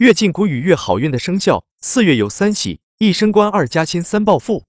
越近谷雨越好运的生肖四月有三喜一升官二加薪三暴富